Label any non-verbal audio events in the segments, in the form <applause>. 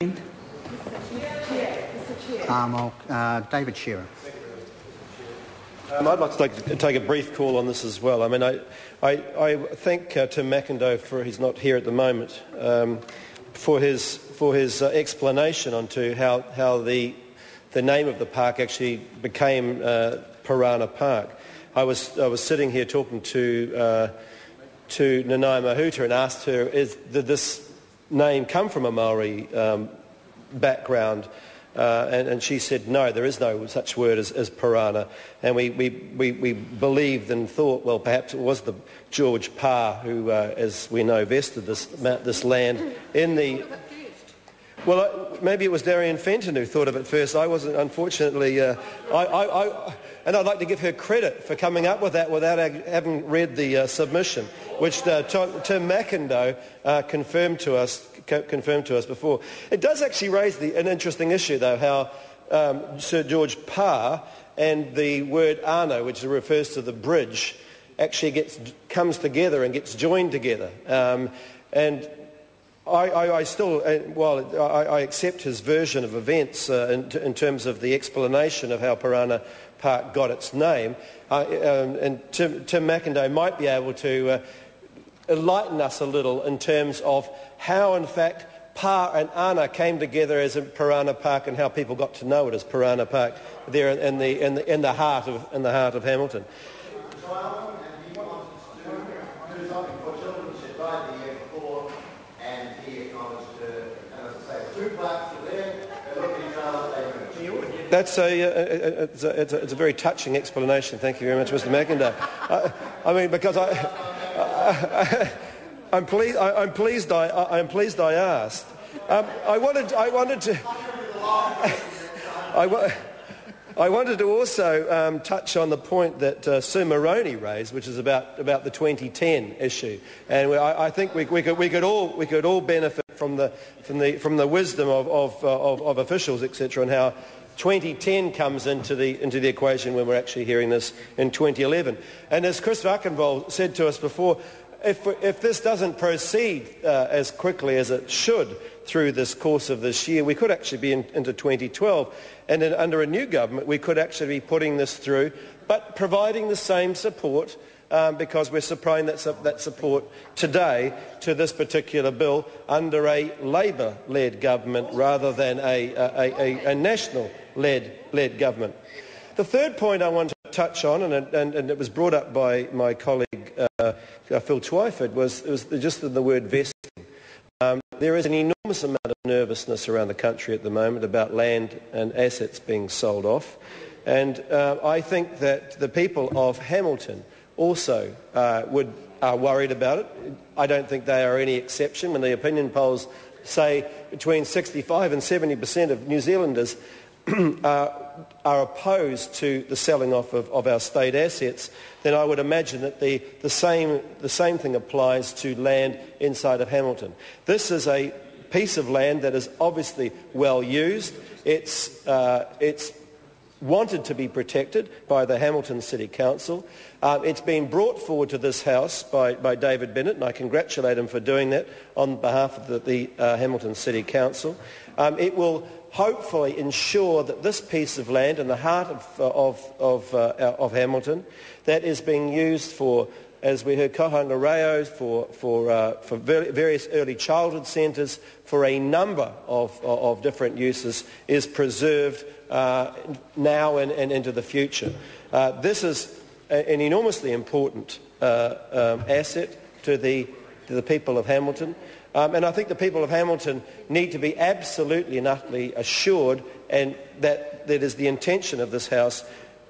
Um, uh, David Shearer. Um, I'd like to take, take, a brief call on this as well. I mean, I, I, I thank uh, Tim Macindoe for he's not here at the moment um, for his for his uh, explanation onto how how the the name of the park actually became uh, Parana Park. I was I was sitting here talking to uh, to Nanaia Mahuta and asked her, is, did this name come from a Maori um, background? Uh, and, and, she said, no, there is no such word as, as Parana. And we, we, we, we, believed and thought, well, perhaps it was the George Parr who, uh, as we know, vested this, this land in the... Well, maybe it was Darien Fenton who thought of it first. I wasn't, unfortunately. Uh, I, I, I, and I'd like to give her credit for coming up with that without having read the uh, submission, which uh, Tim Macindoe uh, confirmed to us confirmed to us before. It does actually raise the, an interesting issue, though, how um, Sir George Parr and the word Arno, which refers to the bridge, actually gets, comes together and gets joined together. Um, and I, I, I, still, uh, well, I, I, accept his version of events uh, in, in, terms of the explanation of how Parana Park got its name. Um, and Tim, Tim Macindoe might be able to uh, enlighten us a little in terms of how, in fact, Pa and Ana came together as Parana Park and how people got to know it as Parana Park there in the, in the, in the, heart, of, in the heart of Hamilton. That's a, a, it's, a, it's, a, it's a very touching explanation. Thank you very much, Mr. Macindoe. I, I mean, because I, <laughs> I, I'm pleased. I, am pleased. I, I, am pleased. I asked. Um, I wanted. I wanted to. <laughs> I, I wanted to also um, touch on the point that uh, Sue Moroney raised, which is about, about the 2010 issue, and I, I think we, we, could, we, could all, we could all benefit from the, from the, from the wisdom of, of, uh, of, of officials, etc., and how 2010 comes into the, into the equation when we're actually hearing this in 2011. And as Chris Varkenvold said to us before, if, if this doesn't proceed uh, as quickly as it should through this course of this year, we could actually be in, into 2012. And in, under a new government, we could actually be putting this through, but providing the same support um, because we're supplying that, su- that support today to this particular bill under a Labour-led government rather than a, a, a, a national-led led government. The third point I want to touch on, and, and, and it was brought up by my colleague uh, Phil Twyford, was, was just the word vesting. Um, there is an enormous amount of nervousness around the country at the moment about land and assets being sold off. And uh, I think that the people of Hamilton also uh, would, are worried about it. I don't think they are any exception when the opinion polls say between 65 and 70 percent of New Zealanders <clears throat> are, are, opposed to the selling off of, of, our state assets, then I would imagine that the, the, same, the same thing applies to land inside of Hamilton. This is a piece of land that is obviously well used. It's, uh, it's wanted to be protected by the Hamilton City Council. Uh, it's been brought forward to this House by, by David Bennett, and I congratulate him for doing that on behalf of the, the uh, Hamilton City Council. Um, it will hopefully ensure that this piece of land in the heart of, of, of, uh, of Hamilton that is being used for as we heard, kohanga for, for, uh, for various early childhood centres, for a number of, of different uses, is preserved uh, now and, and, into the future. Uh, this is an enormously important uh, um, asset to the, to the people of Hamilton. Um, and I think the people of Hamilton need to be absolutely and utterly assured and that that is the intention of this House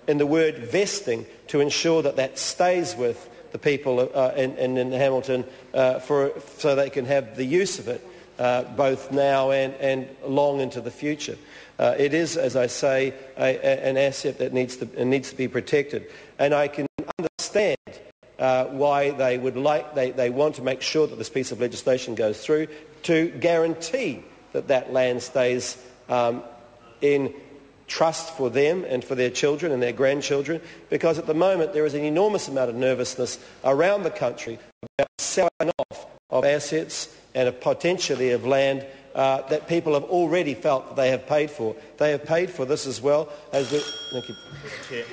in the word vesting to ensure that that stays with the people uh, in, in, Hamilton uh, for, so they can have the use of it uh, both now and, and long into the future. Uh, it is, as I say, a, a, an asset that needs to, needs to be protected. And I can understand uh, why they would like, they, they want to make sure that this piece of legislation goes through to guarantee that that land stays um, in trust for them and for their children and their grandchildren because at the moment there is an enormous amount of nervousness around the country about selling off of assets and potentially of land uh, that people have already felt that they have paid for. They have paid for this as well as we... Thank you.